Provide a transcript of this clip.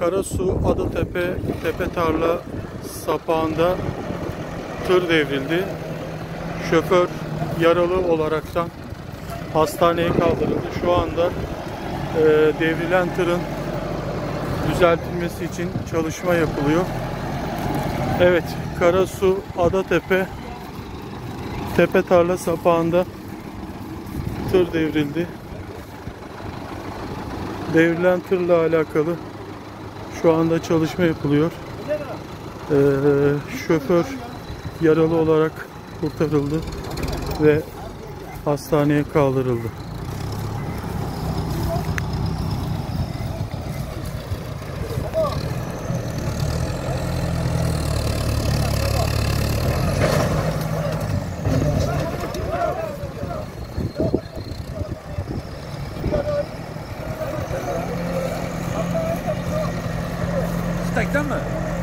Karasu Adatepe Tepe Tarla sapağında tır devrildi. Şoför yaralı olaraktan hastaneye kaldırıldı. Şu anda e, devrilen tırın düzeltilmesi için çalışma yapılıyor. Evet, Karasu Adatepe Tepe Tarla sapağında tır devrildi. Devrilen tırla alakalı şu anda çalışma yapılıyor. Ee, şoför yaralı olarak kurtarıldı ve hastaneye kaldırıldı. take, doesn't?